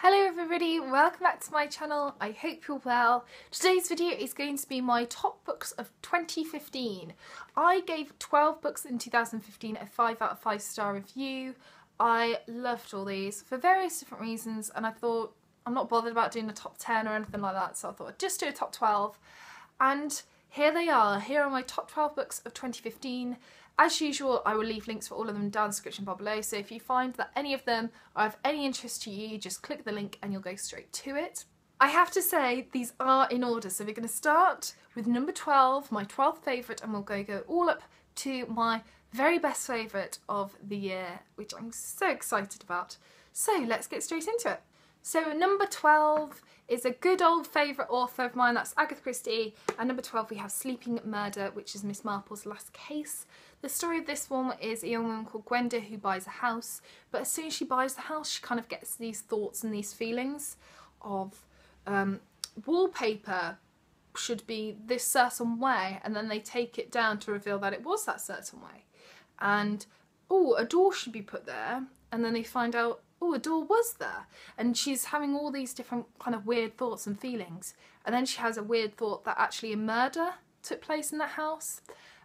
Hello everybody, welcome back to my channel. I hope you're well. Today's video is going to be my top books of 2015. I gave 12 books in 2015 a 5 out of 5 star review. I loved all these for various different reasons and I thought I'm not bothered about doing a top 10 or anything like that so I thought I'd just do a top 12 and here they are. Here are my top 12 books of 2015. As usual, I will leave links for all of them down in the description bar below, so if you find that any of them are of any interest to you, just click the link and you'll go straight to it. I have to say, these are in order, so we're going to start with number 12, my 12th favourite, and we'll go, go all up to my very best favourite of the year, which I'm so excited about. So let's get straight into it. So number 12 is a good old favourite author of mine, that's Agatha Christie. And number 12 we have Sleeping Murder, which is Miss Marple's last case. The story of this one is a young woman called Gwenda who buys a house, but as soon as she buys the house she kind of gets these thoughts and these feelings of um, wallpaper should be this certain way and then they take it down to reveal that it was that certain way. And oh, a door should be put there and then they find out oh, a door was there. And she's having all these different kind of weird thoughts and feelings. And then she has a weird thought that actually a murder took place in that house.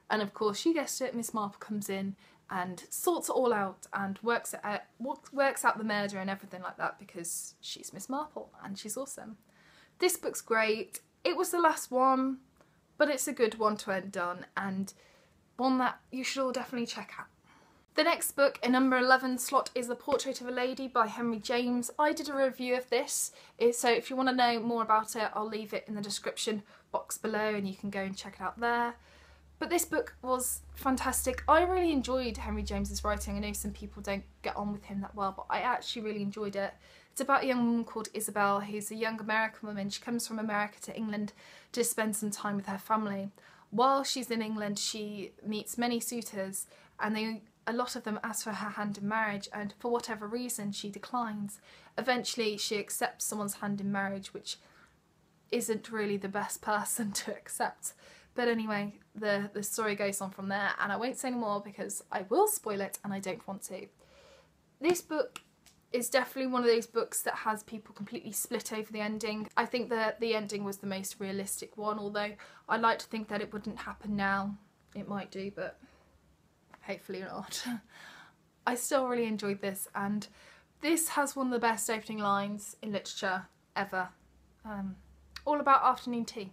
And of course, she guessed it, Miss Marple comes in and sorts it all out and works it out, works out the murder and everything like that because she's Miss Marple and she's awesome. This book's great. It was the last one, but it's a good one to end on and one that you should all definitely check out. The next book in number 11 slot is The Portrait of a Lady by Henry James. I did a review of this, eh, so if you want to know more about it, I'll leave it in the description box below and you can go and check it out there. But this book was fantastic. I really enjoyed Henry James's writing. I know some people don't get on with him that well, but I actually really enjoyed it. It's about a young woman called Isabel who's a young American woman. She comes from America to England to spend some time with her family. While she's in England, she meets many suitors and they a lot of them ask for her hand in marriage and for whatever reason she declines. Eventually she accepts someone's hand in marriage which isn't really the best person to accept. But anyway, the, the story goes on from there and I won't say any more because I will spoil it and I don't want to. This book is definitely one of those books that has people completely split over the ending. I think that the ending was the most realistic one, although I like to think that it wouldn't happen now. It might do, but hopefully not. I still really enjoyed this and this has one of the best opening lines in literature ever. Um, all about afternoon tea.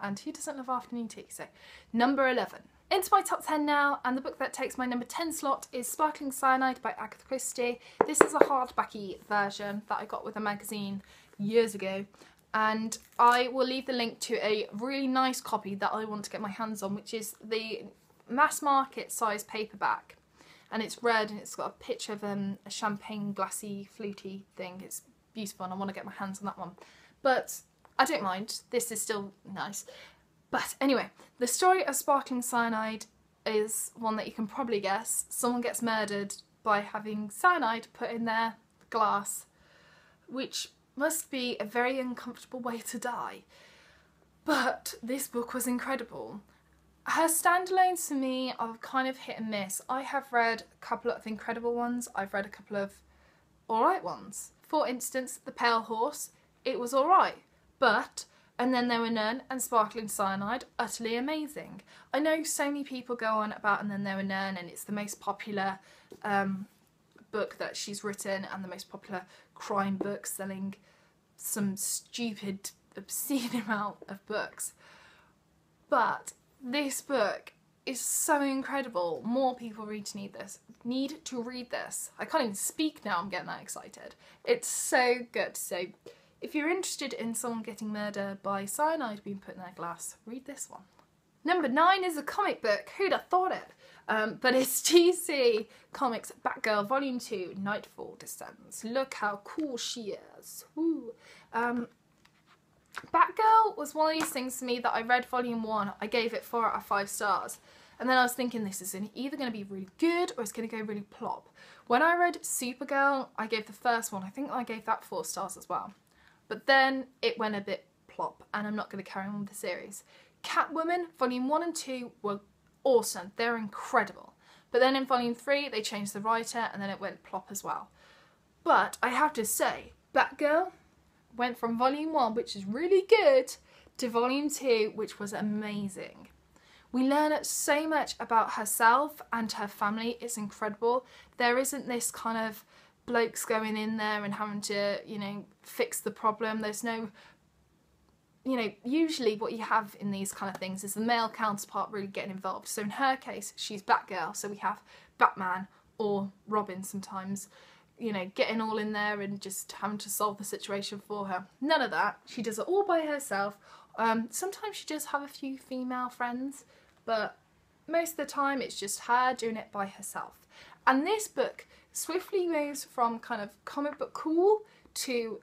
And who doesn't love afternoon tea? So, number 11. Into my top 10 now, and the book that takes my number 10 slot is Sparkling Cyanide by Agatha Christie. This is a hardbacky version that I got with a magazine years ago, and I will leave the link to a really nice copy that I want to get my hands on, which is the mass market size paperback and it's red and it's got a picture of um, a champagne glassy fluty thing. It's beautiful and I want to get my hands on that one. But I don't mind. This is still nice. But anyway, the story of Sparkling Cyanide is one that you can probably guess. Someone gets murdered by having cyanide put in their glass, which must be a very uncomfortable way to die. But this book was incredible. Her standalones for me are kind of hit and miss. I have read a couple of incredible ones, I've read a couple of alright ones. For instance, The Pale Horse, it was alright, but and then there were none and Sparkling Cyanide, utterly amazing. I know so many people go on about and then there were none and it's the most popular um, book that she's written and the most popular crime book selling some stupid obscene amount of books. But this book is so incredible. More people need to need this. Need to read this. I can't even speak now, I'm getting that excited. It's so good. So if you're interested in someone getting murdered by cyanide being put in their glass, read this one. Number nine is a comic book. Who'd have thought it? Um, but it's DC Comics Batgirl Volume 2, Knightfall Descends. Look how cool she is. Um, Batgirl was one of these things to me that I read volume one, I gave it four out of five stars. And then I was thinking this is either going to be really good or it's going to go really plop. When I read Supergirl, I gave the first one, I think I gave that four stars as well. But then it went a bit plop and I'm not going to carry on with the series. Catwoman, volume one and two were awesome. They're incredible. But then in volume three, they changed the writer and then it went plop as well. But I have to say, Batgirl went from volume one, which is really good, to volume two, which was amazing. We learn so much about herself and her family. It's incredible. There isn't this kind of blokes going in there and having to, you know, fix the problem. There's no, you know, usually what you have in these kind of things is the male counterpart really getting involved. So in her case, she's Batgirl. So we have Batman or Robin sometimes, you know, getting all in there and just having to solve the situation for her. None of that. She does it all by herself. Um, sometimes she does have a few female friends, but most of the time it's just her doing it by herself. And this book swiftly moves from kind of comic book cool to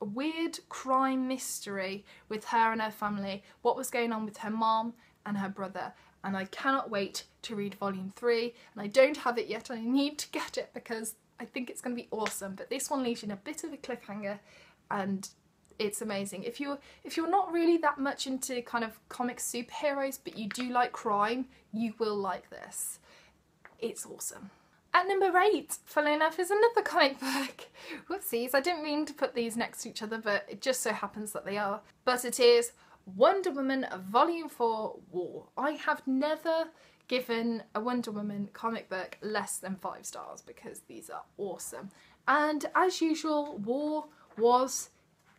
a weird crime mystery with her and her family, what was going on with her mom and her brother. And I cannot wait to read volume three. And I don't have it yet, I need to get it because I think it's going to be awesome. But this one leaves you in a bit of a cliffhanger and it's amazing. If you're if you're not really that much into kind of comic superheroes, but you do like crime, you will like this. It's awesome. At number eight, funnily enough, is another comic book. Whoopsies, I didn't mean to put these next to each other, but it just so happens that they are. But it is Wonder Woman Volume 4 War. I have never given a Wonder Woman comic book less than five stars because these are awesome. And as usual, War was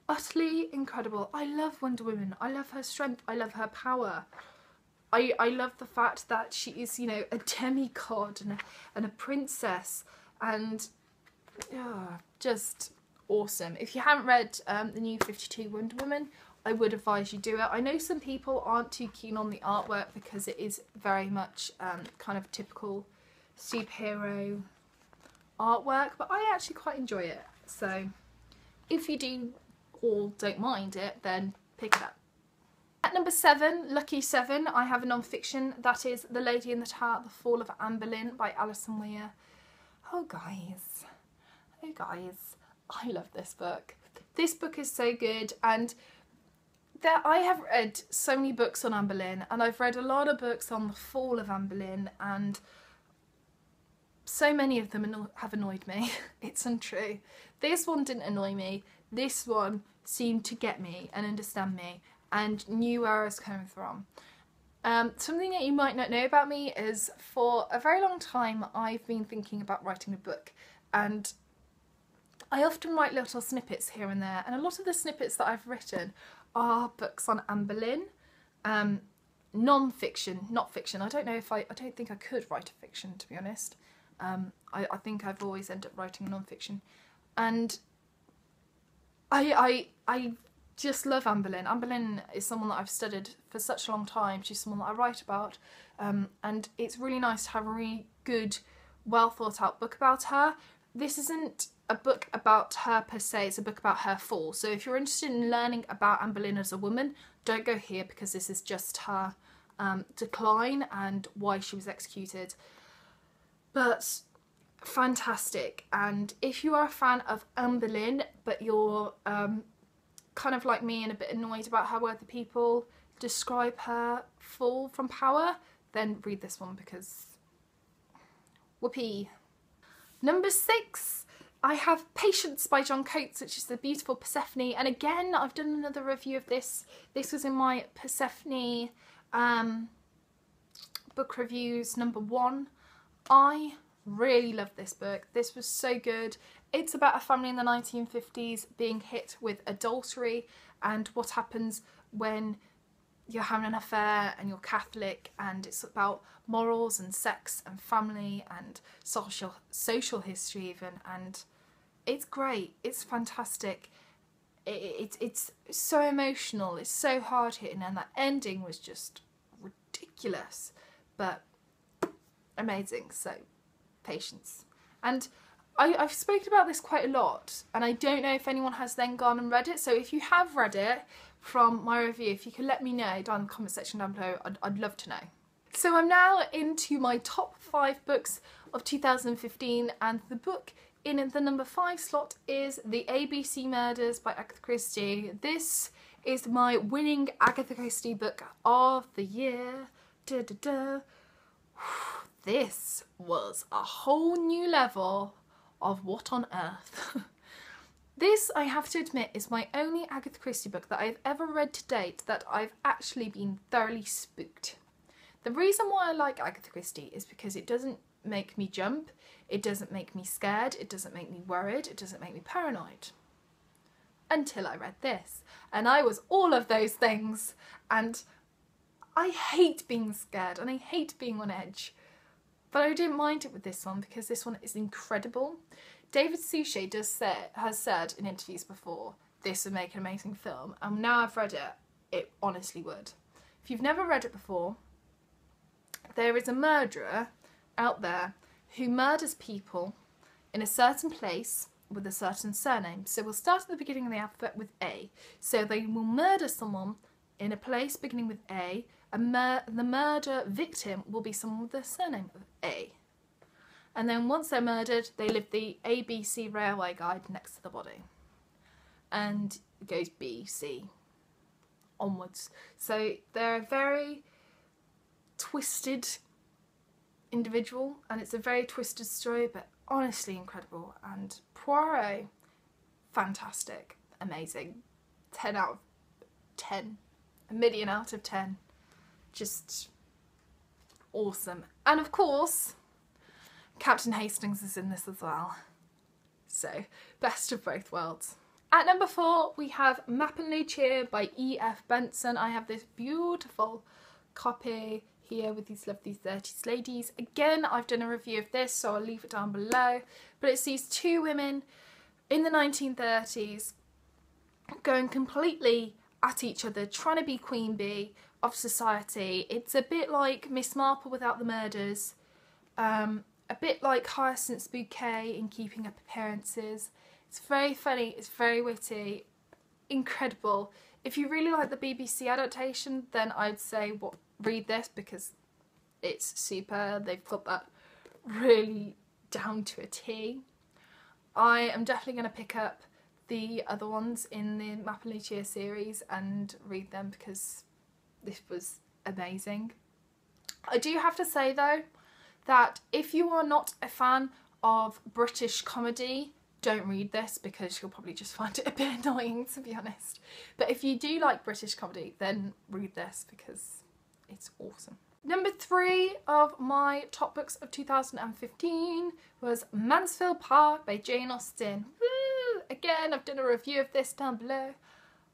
utterly incredible. I love Wonder Woman. I love her strength. I love her power. I, I love the fact that she is, you know, a demigod and a, and a princess and just awesome. If you haven't read um, the new 52 Wonder Woman, I would advise you do it. I know some people aren't too keen on the artwork because it is very much um, kind of typical superhero artwork, but I actually quite enjoy it. So if you do or don't mind it, then pick it up. At number seven, Lucky Seven, I have a non-fiction. That is The Lady in the Tower, The Fall of Anne Boleyn by Alison Weir. Oh guys, oh guys, I love this book. This book is so good and there I have read so many books on Anne Boleyn and I've read a lot of books on the fall of Anne Boleyn and so many of them have annoyed me. it's untrue. This one didn't annoy me. This one seemed to get me and understand me and knew where I was coming from. Um, something that you might not know about me is for a very long time I've been thinking about writing a book and I often write little snippets here and there and a lot of the snippets that I've written are books on Anne Boleyn, um, non-fiction, not fiction. I don't know if I, I don't think I could write a fiction to be honest. Um, I, I think I've always ended up writing non-fiction and I, I, I just love Anne Boleyn. Anne Boleyn is someone that I've studied for such a long time. She's someone that I write about, um, and it's really nice to have a really good, well thought out book about her. This isn't a book about her per se, it's a book about her fall. So if you're interested in learning about Anne Boleyn as a woman, don't go here because this is just her um, decline and why she was executed. But fantastic, and if you are a fan of Anne Boleyn, but you're um, kind of like me and a bit annoyed about how other people describe her fall from power, then read this one because whoopee. Number six, I have Patience by John Coates, which is the beautiful Persephone. And again, I've done another review of this. This was in my Persephone um, book reviews number one. I really love this book. This was so good. It's about a family in the 1950s being hit with adultery and what happens when you're having an affair and you're Catholic and it's about morals and sex and family and social social history even and it's great it's fantastic it, it, it's so emotional it's so hard hitting and that ending was just ridiculous but amazing so patience and I, have spoken about this quite a lot and I don't know if anyone has then gone and read it. So if you have read it from my review, if you could let me know down in the comment section down below, I'd, I'd love to know. So I'm now into my top five books of 2015 and the book in the number five slot is The ABC Murders by Agatha Christie. This is my winning Agatha Christie book of the year. Da, da, da. This was a whole new level of what on earth. This, I have to admit, is my only Agatha Christie book that I've ever read to date that I've actually been thoroughly spooked. The reason why I like Agatha Christie is because it doesn't make me jump, it doesn't make me scared, it doesn't make me worried, it doesn't make me paranoid. Until I read this. And I was all of those things. And I hate being scared and I hate being on edge. But I didn't mind it with this one because this one is incredible. David Suchet does say, has said in interviews before this would make an amazing film and now I've read it, it honestly would. If you've never read it before, there is a murderer out there who murders people in a certain place with a certain surname. So we'll start at the beginning of the alphabet with A. So they will murder someone in a place beginning with A, and mur the murder victim will be someone with the surname of A. And then once they're murdered, they leave the ABC railway guide next to the body. And it goes B, C, onwards. So they're a very twisted individual and it's a very twisted story but honestly incredible. And Poirot fantastic amazing. 10 out of 10 a million out of 10 just awesome. And of course Captain Hastings is in this as well. So best of both worlds. At number four we have Mapp and Lucia by E.F. Benson. I have this beautiful copy here with these lovely 30s ladies. Again, I've done a review of this, so I'll leave it down below. But it's these two women in the 1930s going completely at each other, trying to be queen bee of society. It's a bit like Miss Marple without the murders, um, a bit like Hyacinth's Bouquet in Keeping Up Appearances. It's very funny, it's very witty, incredible. If you really like the BBC adaptation, then I'd say what read this because it's super. They've got that really down to a T. I am definitely going to pick up the other ones in the Mapp Lucia series and read them because this was amazing. I do have to say though that if you are not a fan of British comedy don't read this because you'll probably just find it a bit annoying to be honest. But if you do like British comedy then read this because it's awesome. Number three of my top books of 2015 was Mansfield Park by Jane Austen. Woo! Again, I've done a review of this down below.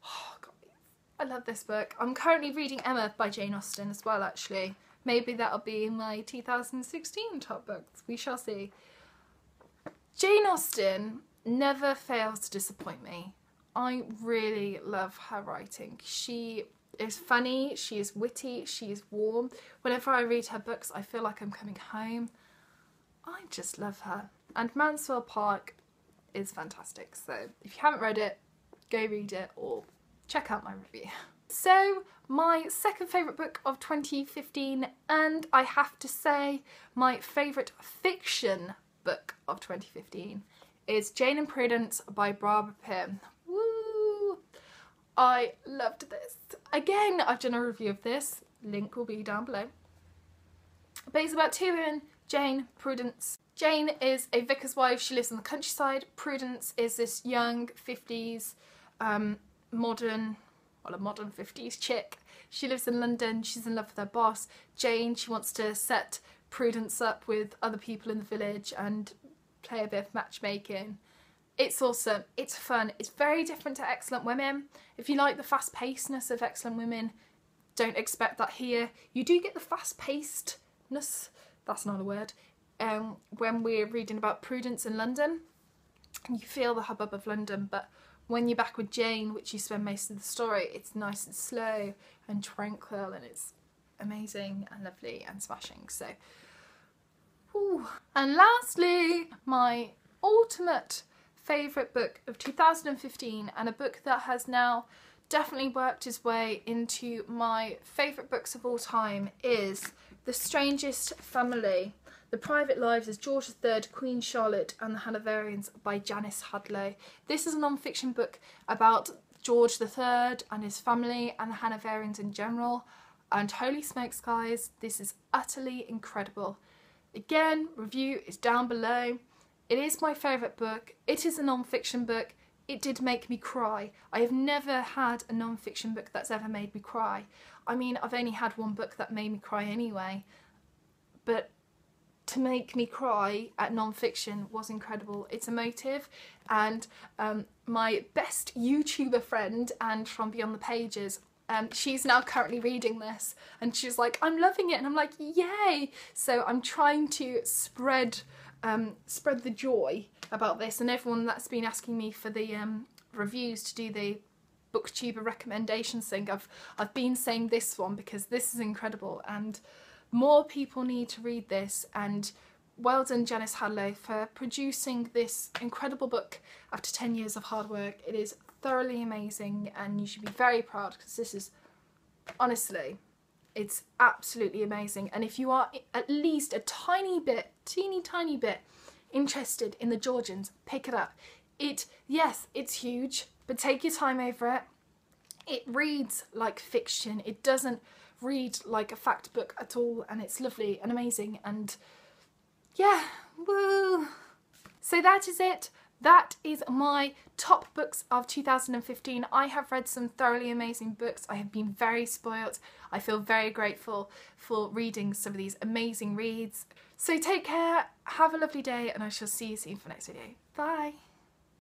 Oh, God, I love this book. I'm currently reading Emma by Jane Austen as well, actually. Maybe that'll be my 2016 top books. We shall see. Jane Austen never fails to disappoint me. I really love her writing. She is funny, she is witty, she is warm. Whenever I read her books, I feel like I'm coming home. I just love her. And Mansfield Park is fantastic. So if you haven't read it, go read it or check out my review. So my second favourite book of 2015 and I have to say my favourite fiction book of 2015 is Jane and Prudence by Barbara Pym. Woo! I loved this. Again, I've done a review of this. Link will be down below. But it's about two women, Jane, Prudence. Jane is a vicar's wife. She lives in the countryside. Prudence is this young 50s um, modern, well a modern 50s chick. She lives in London. She's in love with her boss. Jane, she wants to set Prudence up with other people in the village and play a bit of matchmaking. It's awesome. It's fun. It's very different to Excellent Women. If you like the fast-pacedness of Excellent Women, don't expect that here. You do get the fast-pacedness, that's not a word, um, when we're reading about Prudence in London. You feel the hubbub of London, but when you're back with Jane, which you spend most of the story, it's nice and slow and tranquil and it's amazing and lovely and smashing. So, whew. and lastly, my ultimate favourite book of 2015 and a book that has now definitely worked its way into my favourite books of all time is The Strangest Family. The Private Lives of George III, Queen Charlotte and the Hanoverians by Janice Hadlow. This is a non-fiction book about George III and his family and the Hanoverians in general. And holy smokes guys, this is utterly incredible. Again, review is down below. It is my favourite book. It is a non-fiction book. it did make me cry. I have never had a non-fiction book that's ever made me cry. I mean, I've only had one book that made me cry anyway, but to make me cry at non-fiction was incredible. It's emotive and um, my best YouTuber friend and from Beyond the Pages um, she's now currently reading this and she's like, I'm loving it. And I'm like, yay. So I'm trying to spread um, spread the joy about this. And everyone that's been asking me for the um, reviews to do the booktuber recommendations thing I've I've been saying this one because this is incredible. And more people need to read this. And well done Janice Hadlow for producing this incredible book after 10 years of hard work. It is thoroughly amazing and you should be very proud because this is honestly it's absolutely amazing. And if you are at least a tiny bit teeny tiny bit interested in the Georgians pick it up. It yes it's huge but take your time over it. It reads like fiction. It doesn't read like a fact book at all and it's lovely and amazing and yeah woo. So that is it that is my top books of 2015. I have read some thoroughly amazing books. I have been very spoilt. I feel very grateful for reading some of these amazing reads. So take care, have a lovely day, and I shall see you soon for next video. Bye!